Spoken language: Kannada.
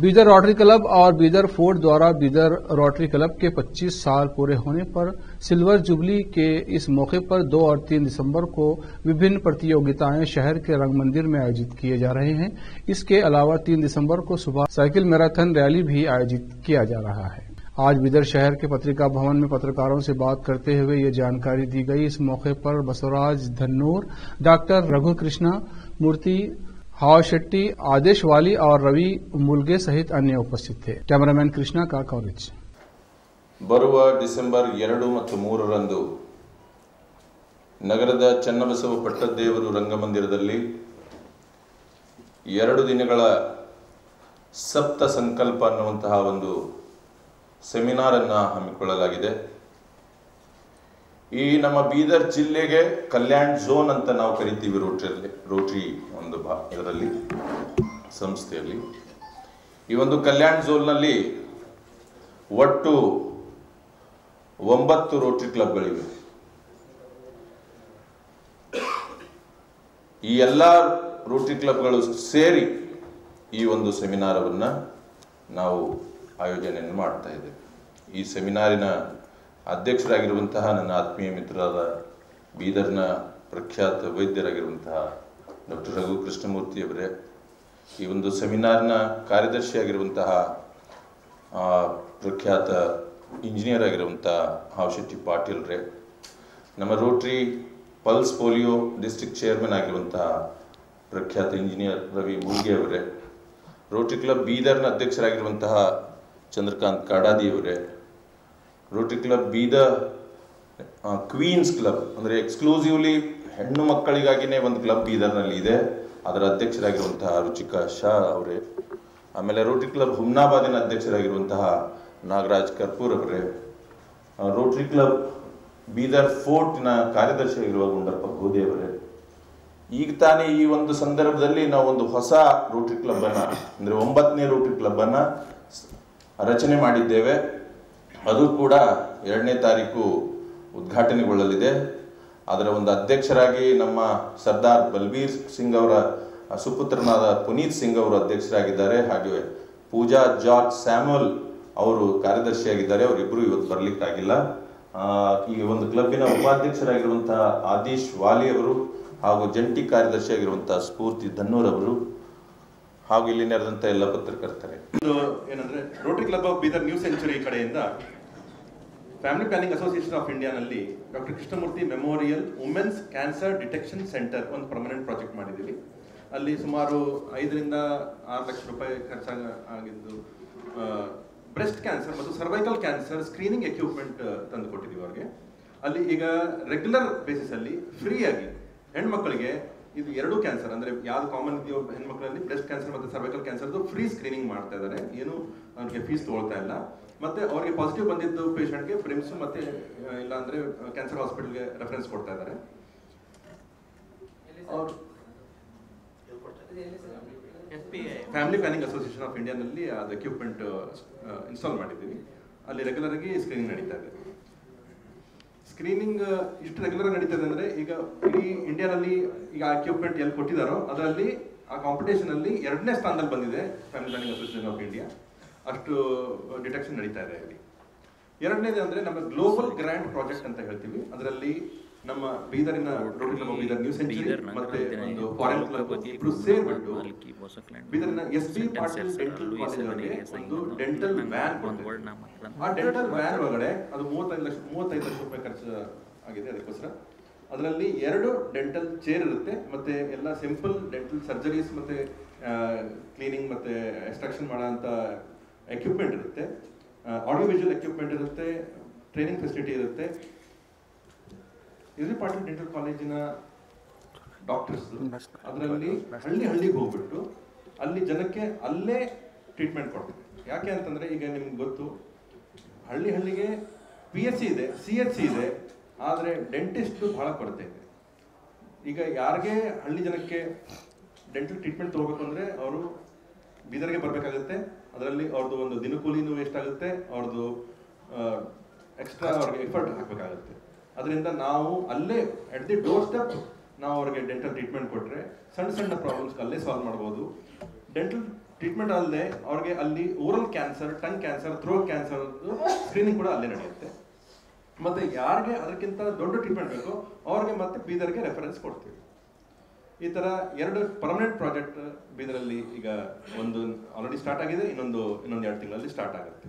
बीदर रोटरी क्लब और बीदर फोर्ट द्वारा बीदर रोटरी क्लब के 25 साल पूरे होने पर सिल्वर जुबली के इस मौके पर 2 और 3 दिसंबर को विभिन्न प्रतियोगिताएँ शहर के रंग मंदिर में आयोजित किए जा रहे हैं। इसके अलावा 3 दिसंबर को सुबह साइकिल मैराथन रैली भी आयोजित किया जा रहा है। आज बिदर शहर के पत्रिका भवन में पत्रकारों से बात करते हुए ये जानकारी दी गई। इस मौके पर बसवराज धन्नूर, डॉक्टर रघु कृष्णा मूर्ति हाव शेट्टी आदेश वाली और रवि मुलगे सहित अन्य उपस्थित थे कैमरामैन कृष्णा का कवरेज ಬರುವ ಡಿಸೆಂಬರ್ ಎರಡು ಮತ್ತು ಮೂರರಂದು ನಗರದ ಚನ್ನಬಸವ ಪಟ್ಟದೇವರು ರಂಗಮಂದಿರದಲ್ಲಿ ಎರಡು ದಿನಗಳ ಸಪ್ತ ಸಂಕಲ್ಪ ಅನ್ನುವಂತಹ ಒಂದು ಸೆಮಿನಾರ್ ಅನ್ನ ಹಮ್ಮಿಕೊಳ್ಳಲಾಗಿದೆ ಈ ನಮ್ಮ ಬೀದರ್ ಜಿಲ್ಲೆಗೆ ಕಲ್ಯಾಣ್ ಝೋನ್ ಅಂತ ನಾವು ಕರಿತೀವಿ ರೋಟ್ರಿಯಲ್ಲಿ ರೋಟ್ರಿ ಒಂದು ಭಾ ಇದರಲ್ಲಿ, ಸಂಸ್ಥೆಯಲ್ಲಿ. ಈ ಒಂದು ಕಲ್ಯಾಣ್ ಝೋನ್ನಲ್ಲಿ ಒಟ್ಟು ಒಂಬತ್ತು ರೋಟ್ರಿ ಕ್ಲಬ್ಗಳಿವೆ. ಈ ಎಲ್ಲ ರೋಟ್ರಿ ಕ್ಲಬ್ಗಳು ಸೇರಿ ಈ ಒಂದು ಸೆಮಿನಾರವನ್ನು ನಾವು ಆಯೋಜನೆಯನ್ನು ಮಾಡ್ತಾ ಇದ್ದೇವೆ. ಈ ಸೆಮಿನಾರಿನ ಅಧ್ಯಕ್ಷರಾಗಿರುವಂತಹ ನನ್ನ ಆತ್ಮೀಯ ಮಿತ್ರರಾದ ಬೀದರ್ನ ಪ್ರಖ್ಯಾತ ವೈದ್ಯರಾಗಿರುವಂತಹ ಡಾಕ್ಟರ್ ರಘು ಕೃಷ್ಣಮೂರ್ತಿ ಅವರೇ ಈ ಒಂದು ಸೆಮಿನಾರ್ನ ಕಾರ್ಯದರ್ಶಿಯಾಗಿರುವಂತಹ ಪ್ರಖ್ಯಾತ ಇಂಜಿನಿಯರ್ ಆಗಿರುವಂಥ ಹಾವಶೆಟ್ಟಿ ಪಾಟೀಲ್ ರೇ ನಮ್ಮ rotary pulse polio district chairman ಆಗಿರುವಂತಹ ಪ್ರಖ್ಯಾತ ಇಂಜಿನಿಯರ್ ರವಿ ಅವರೇ, ರೋಟ್ರಿ ಕ್ಲಬ್ ಬೀದರ್ನ ಅಧ್ಯಕ್ಷರಾಗಿರುವಂತಹ ಚಂದ್ರಕಾಂತ್ ಕಾಡಾದಿ ಅವರೇ rotary club Bidar queens club ಅಂದರೆ ಎಕ್ಸ್ಕ್ಲೂಸಿವ್ಲಿ ಹೆಣ್ಣು ಮಕ್ಕಳಿಗಾಗಿನೇ ಒಂದು ಕ್ಲಬ್ ಬೀದರ್ನಲ್ಲಿ ಇದೆ. ಅದರ ಅಧ್ಯಕ್ಷರಾಗಿರುವಂತಹ ರುಚಿಕಾ ಶಾ ಅವರೇ. ಆಮೇಲೆ ರೋಟರಿ ಕ್ಲಬ್ ಹುಮ್ನಾಬಾದಿನ ಅಧ್ಯಕ್ಷರಾಗಿರುವಂತಹ ನಾಗರಾಜ್ ಕರ್ಪೂರ್ ಅವರೇ. ರೋಟ್ರಿ ರೋಟರಿ ಕ್ಲಬ್ ಬೀದರ್ ಫೋರ್ಟ್ನ ಕಾರ್ಯದರ್ಶಿಯಾಗಿರುವ ಗುಂಡಪ್ಪ ಗೋಧಿ ಅವರೇ. ಈಗ ತಾನೇ ಈ ಒಂದು ಸಂದರ್ಭದಲ್ಲಿ ನಾವು ಒಂದು ಹೊಸ ರೋಟರಿ ಕ್ಲಬ್ ಅನ್ನ, ಅಂದ್ರೆ ಒಂಬತ್ತನೇ ರೋಟರಿ ಕ್ಲಬ್ ಅನ್ನ ರಚನೆ ಮಾಡಿದ್ದೇವೆ. ಅದು ಕೂಡ ಎರಡನೇ ತಾರೀಕು ಉದ್ಘಾಟನೆಗೊಳ್ಳಲಿದೆ. ಅದರ ಒಂದು ಅಧ್ಯಕ್ಷರಾಗಿ ನಮ್ಮ ಸರ್ದಾರ್ ಬಲ್ಬೀರ್ ಸಿಂಗ್ ಅವರ, ಸುಪುತ್ರನಾದ ಪುನೀತ್ ಸಿಂಗ್ ಅವರು ಅಧ್ಯಕ್ಷರಾಗಿದ್ದಾರೆ. ಹಾಗೆ ಪೂಜಾ ಜಾರ್ಜ್ ಸ್ಯಾಮುಲ್ ಅವರು ಕಾರ್ಯದರ್ಶಿಯಾಗಿದ್ದಾರೆ. ಅವರಿಬ್ಬರು ಇವತ್ತು ಬರಲಿಕ್ಕಾಗಿಲ್ಲ. ಈ ಒಂದು ಕ್ಲಬ್ಬಿನ ಉಪಾಧ್ಯಕ್ಷರಾಗಿರುವಂತಹ ಆದೀಶ್ ವಾಲಿ ಅವರು ಹಾಗೂ ಜಂಟಿ ಕಾರ್ಯದರ್ಶಿಯಾಗಿರುವಂತಹ ಸ್ಫೂರ್ತಿ ಧನ್ನೂರ್ ಅವರು ಹಾಗೂ ಇಲ್ಲಿ ನೆರೆದಂತ ಎಲ್ಲ ಪತ್ರಕರ್ತರೆ. ಇದು ಏನಂದ್ರೆ rotary club of Bidar new century ಕಡೆಯಿಂದ family planning association of ಇಂಡಿಯಾನಲ್ಲಿ doctor Krishnamurthy memorial women's cancer detection centre ಒಂದು ಪರ್ಮನೆಂಟ್ ಪ್ರಾಜೆಕ್ಟ್ ಮಾಡಿದ್ದೀವಿ. ಅಲ್ಲಿ ಸುಮಾರು ಐದರಿಂದ ಆರು ಲಕ್ಷ ರೂಪಾಯಿ ಖರ್ಚಾಗ ಆಗಿದ್ದು ಬ್ರೆಸ್ಟ್ ಕ್ಯಾನ್ಸರ್ ಮತ್ತು ಸರ್ವೈಕಲ್ ಕ್ಯಾನ್ಸರ್ ಸ್ಕ್ರೀನಿಂಗ್ ಎಕ್ವಿಪ್ಮೆಂಟ್ ತಂದು ಕೊಟ್ಟಿದ್ದೀವಿ ಅವ್ರಿಗೆ. ಅಲ್ಲಿ ಈಗ ರೆಗ್ಯುಲರ್ ಬೇಸಿಸಲ್ಲಿ ಫ್ರೀಯಾಗಿ ಹೆಣ್ಮಕ್ಳಿಗೆ ಇದು ಎರಡು ಕ್ಯಾನ್ಸರ್ ಅಂದ್ರೆ ಯಾವ್ದು ಕಾಮನ್ ಇದೆಯೋ ಹೆಣ್ಮಕ್ಳಲ್ಲಿ ಬ್ರೆಸ್ಟ್ ಕ್ಯಾನ್ಸರ್ ಮತ್ತೆ ಸರ್ವೈಕಲ್ ಕ್ಯಾನ್ಸರ್ದು ಫ್ರೀ ಸ್ಕ್ರೀನಿಂಗ್ ಮಾಡ್ತಾ ಇದ್ದಾರೆ ಏನು ಅವ್ರಿಗೆ ಫೀಸ್ ತೊಗೊಳ್ತಾ ಇಲ್ಲ. ಮತ್ತೆ ಅವ್ರಿಗೆ ಪಾಸಿಟಿವ್ ಬಂದಿದ್ದು ಪೇಷಂಟ್ಗೆ ಫ್ರಿಮ್ಸ್ ಮತ್ತೆ ಇಲ್ಲ ಅಂದ್ರೆ ಕ್ಯಾನ್ಸರ್ ಹಾಸ್ಪಿಟಲ್ಗೆ ರೆಫರೆನ್ಸ್ ಕೊಡ್ತಾ ಇದ್ದಾರೆ ಅವ್ರು ಫ್ಯಾಮಿಲಿ ಪ್ಲಾನಿಂಗ್ ಅಸೋಸಿಯೇಷನ್ ಆಫ್ ಇಂಡಿಯಾನಲ್ಲಿ ಅದು ಎಕ್ವಿಪ್ಮೆಂಟ್ ಇನ್ಸ್ಟಾಲ್ ಮಾಡಿದ್ದೀವಿ. ಅಲ್ಲಿ ರೆಗ್ಯುಲರ್ ಆಗಿ ಸ್ಕ್ರೀನಿಂಗ್ ನಡೀತಾ ಇದೆ. ಸ್ಕ್ರೀನಿಂಗ್ ಇಷ್ಟು ರೆಗ್ಯುಲರ್ ನಡೀತದೆ ಅಂದ್ರೆ ಈಗ ಇಡೀ ಇಂಡಿಯಾದಲ್ಲಿ ಈಗ ಎಕ್ವಿಪ್ಮೆಂಟ್ ಎಲ್ಲಿ ಕೊಟ್ಟಿದ್ದಾರೋ ಅದರಲ್ಲಿ ಆ ಕಾಂಪಿಟೇಷನ್ ಅಲ್ಲಿ ಎರಡನೇ ಸ್ಥಾನದಲ್ಲಿ ಬಂದಿದೆ family planning association of India ಅಷ್ಟು ಡಿಟೆಕ್ಷನ್ ನಡೀತಾ ಇದೆ ಇಲ್ಲಿ. ಎರಡನೇದು ಅಂದ್ರೆ ನಮ್ಮ ಗ್ಲೋಬಲ್ ಗ್ರ್ಯಾಂಡ್ ಪ್ರಾಜೆಕ್ಟ್ ಅಂತ ಹೇಳ್ತೀವಿ. ಅದರಲ್ಲಿ ನಮ್ಮ ಬೀದರಿನ rotary club Bidar new century ಮತ್ತೆ ಒಂದು ಫಾರಿನ್ ಕ್ಲಬ್ ಇಬ್ರು ಸೇರ್ಬಿಟ್ಟು ಬೀದರಿನ S B Patil dental Louis college ಅವರಿಗೆ ಒಂದು ಡೆಂಟಲ್ ವ್ಯಾನ್ ಮಾತಾಡೋಣ. ಆ ಡೆಂಟಲ್ ವ್ಯಾನ್ ಒಳಗಡೆ ಅದು ಮೂವತ್ತೈದು ಲಕ್ಷ ಮೂವತ್ತೈದು ಲಕ್ಷ ರೂಪಾಯಿ ಖರ್ಚು ಆಗಿದೆ ಅದಕ್ಕೋಸ್ಕರ. ಅದರಲ್ಲಿ ಎರಡು ಡೆಂಟಲ್ ಚೇರ್ ಇರುತ್ತೆ ಮತ್ತೆ ಎಲ್ಲ ಸಿಂಪಲ್ ಡೆಂಟಲ್ ಸರ್ಜರೀಸ್ ಮತ್ತೆ ಕ್ಲೀನಿಂಗ್ ಮತ್ತೆ ಎಕ್ಸ್ಟ್ರಾಕ್ಷನ್ ಮಾಡೋಂಥ ಎಕ್ವಿಪ್ಮೆಂಟ್ ಇರುತ್ತೆ. ಆಡಿಯೋ ವಿಜುವಲ್ ಎಕ್ವಿಪ್ಮೆಂಟ್ ಇರುತ್ತೆ ಟ್ರೈನಿಂಗ್ ಫೆಸಿಲಿಟಿ ಇರುತ್ತೆ. ಎಸ್ ಪಾಟೀಲ್ ಡೆಂಟಲ್ ಕಾಲೇಜಿನ ಡಾಕ್ಟರ್ಸ್ ಅದರಲ್ಲಿ ಹಳ್ಳಿ ಹಳ್ಳಿಗೆ ಹೋಗ್ಬಿಟ್ಟು ಅಲ್ಲಿ ಜನಕ್ಕೆ ಅಲ್ಲೇ ಟ್ರೀಟ್ಮೆಂಟ್ ಕೊಡ್ತಾರೆ ಯಾಕೆ ಅಂತಂದ್ರೆ ಈಗ ನಿಮ್ಗೆ ಗೊತ್ತು ಹಳ್ಳಿ ಹಳ್ಳಿಗೆ ಪಿ ಎಚ್ ಸಿ ಇದೆ ಸಿ ಎಚ್ ಸಿ ಇದೆ ಆದರೆ ಡೆಂಟಿಸ್ಟ್ ಭಾಳ ಕೊರತೆ ಇದೆ. ಈಗ ಯಾರಿಗೆ ಹಳ್ಳಿ ಜನಕ್ಕೆ ಡೆಂಟಲ್ ಟ್ರೀಟ್ಮೆಂಟ್ ತಗೋಬೇಕು ಅಂದರೆ ಅವರು ಬೀದರ್ಗೆ ಬರಬೇಕಾಗುತ್ತೆ ಅದರಲ್ಲಿ ಅವ್ರದ್ದು ಒಂದು ದಿನಕೂಲಿನೂ ವೇಸ್ಟ್ ಆಗುತ್ತೆ ಅವ್ರದ್ದು ಎಕ್ಸ್ಟ್ರಾ ಅವ್ರಿಗೆ ಎಫರ್ಟ್ ಹಾಕಬೇಕಾಗುತ್ತೆ. ಅದರಿಂದ ನಾವು ಅಲ್ಲೇ ಅಟ್ ದಿ ಡೋರ್ ಸ್ಟೆಪ್ ನಾವು ಅವ್ರಿಗೆ ಡೆಂಟಲ್ ಟ್ರೀಟ್ಮೆಂಟ್ ಕೊಟ್ಟರೆ ಸಣ್ಣ ಸಣ್ಣ ಪ್ರಾಬ್ಲಮ್ಸ್ ಅಲ್ಲೇ ಸಾಲ್ವ್ ಮಾಡ್ಬೋದು. ಡೆಂಟಲ್ ಟ್ರೀಟ್ಮೆಂಟ್ ಅಲ್ಲದೆ ಅವ್ರಿಗೆ ಅಲ್ಲಿ oral cancer tongue cancer throat cancer screening ಕೂಡ ಅಲ್ಲೇ ನಡೆಯುತ್ತೆ. ಮತ್ತೆ ಯಾರಿಗೆ ಅದಕ್ಕಿಂತ ದೊಡ್ಡ ಟ್ರೀಟ್ಮೆಂಟ್ ಬೇಕು ಅವ್ರಿಗೆ ಮತ್ತೆ ಬೀದರ್ಗೆ ರೆಫರೆನ್ಸ್ ಕೊಡ್ತೀವಿ. ಈ ಥರ ಎರಡು ಪರ್ಮನೆಂಟ್ ಪ್ರಾಜೆಕ್ಟ್ ಬೀದರಲ್ಲಿ ಈಗ ಒಂದು ಆಲ್ರೆಡಿ ಸ್ಟಾರ್ಟ್ ಆಗಿದೆ, ಇನ್ನೊಂದು ಇನ್ನೊಂದು ಎರಡು ತಿಂಗಳಲ್ಲಿ ಸ್ಟಾರ್ಟ್ ಆಗುತ್ತೆ.